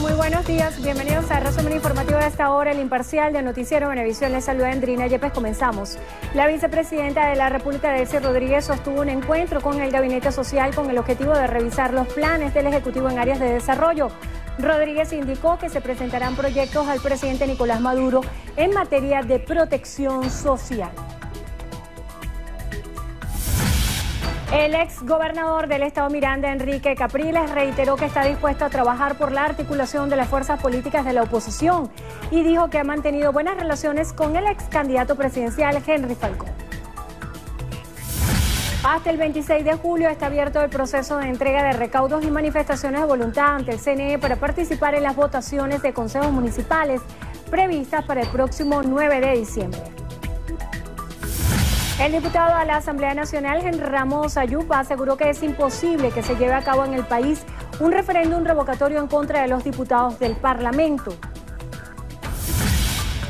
muy buenos días. Bienvenidos a resumen informativo de esta hora, el imparcial de Noticiero Venevisión. Les saluda Andrina Yepes. Comenzamos. La vicepresidenta de la República, Delcy Rodríguez, sostuvo un encuentro con el Gabinete Social con el objetivo de revisar los planes del Ejecutivo en áreas de desarrollo. Rodríguez indicó que se presentarán proyectos al presidente Nicolás Maduro en materia de protección social. El ex gobernador del estado Miranda, Enrique Capriles, reiteró que está dispuesto a trabajar por la articulación de las fuerzas políticas de la oposición y dijo que ha mantenido buenas relaciones con el ex candidato presidencial Henry Falcón. Hasta el 26 de julio está abierto el proceso de entrega de recaudos y manifestaciones de voluntad ante el CNE para participar en las votaciones de consejos municipales previstas para el próximo 9 de diciembre. El diputado a la Asamblea Nacional, Ramos Ayupa, aseguró que es imposible que se lleve a cabo en el país un referéndum revocatorio en contra de los diputados del Parlamento.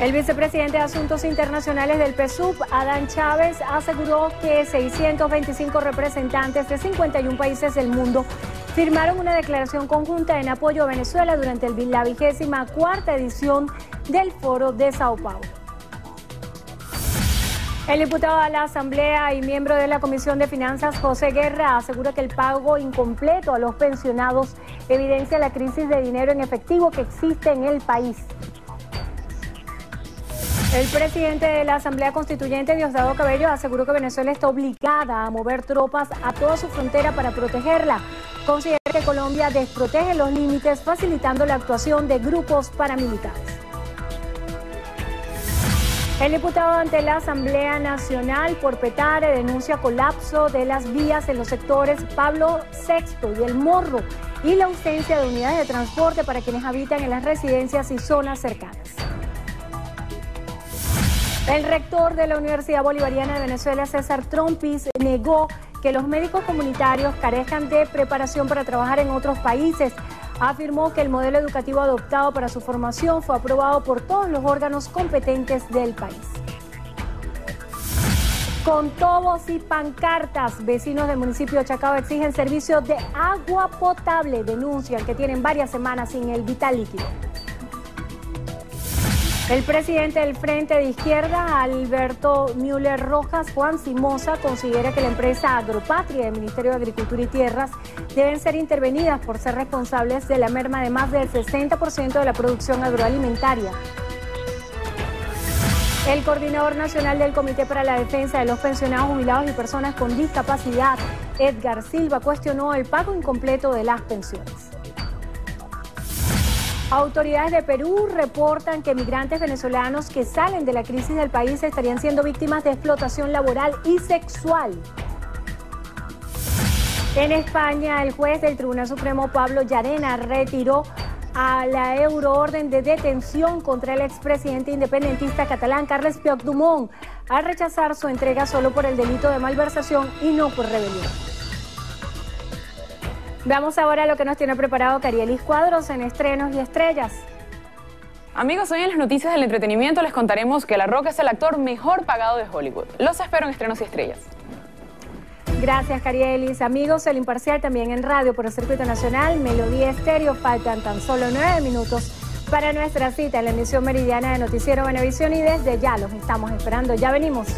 El vicepresidente de Asuntos Internacionales del PSUV, Adán Chávez, aseguró que 625 representantes de 51 países del mundo firmaron una declaración conjunta en apoyo a Venezuela durante la vigésima cuarta edición del Foro de Sao Paulo. El diputado de la Asamblea y miembro de la Comisión de Finanzas, José Guerra, asegura que el pago incompleto a los pensionados evidencia la crisis de dinero en efectivo que existe en el país. El presidente de la Asamblea Constituyente, Diosdado Cabello, aseguró que Venezuela está obligada a mover tropas a toda su frontera para protegerla. Considera que Colombia desprotege los límites, facilitando la actuación de grupos paramilitares. El diputado ante la Asamblea Nacional por Petare denuncia colapso de las vías en los sectores Pablo VI y El Morro y la ausencia de unidades de transporte para quienes habitan en las residencias y zonas cercanas. El rector de la Universidad Bolivariana de Venezuela, César Trompis, negó que los médicos comunitarios carezcan de preparación para trabajar en otros países afirmó que el modelo educativo adoptado para su formación fue aprobado por todos los órganos competentes del país. Con tobos y pancartas, vecinos del municipio de Chacao exigen servicio de agua potable. Denuncian que tienen varias semanas sin el vital líquido. El presidente del Frente de Izquierda, Alberto Müller Rojas, Juan Simosa, considera que la empresa Agropatria del Ministerio de Agricultura y Tierras deben ser intervenidas por ser responsables de la merma de más del 60% de la producción agroalimentaria. El coordinador nacional del Comité para la Defensa de los Pensionados Jubilados y Personas con Discapacidad, Edgar Silva, cuestionó el pago incompleto de las pensiones. Autoridades de Perú reportan que migrantes venezolanos que salen de la crisis del país estarían siendo víctimas de explotación laboral y sexual. En España, el juez del Tribunal Supremo Pablo Llarena retiró a la euroorden de detención contra el expresidente independentista catalán Carles Puigdemont al rechazar su entrega solo por el delito de malversación y no por rebelión. Veamos ahora lo que nos tiene preparado Carielis Cuadros en estrenos y estrellas. Amigos, hoy en las noticias del entretenimiento les contaremos que La Roca es el actor mejor pagado de Hollywood. Los espero en estrenos y estrellas. Gracias, Carielis. Amigos, el imparcial también en radio por el Circuito Nacional, Melodía Estéreo. Faltan tan solo nueve minutos para nuestra cita en la emisión meridiana de Noticiero Venevisión y desde ya los estamos esperando. Ya venimos.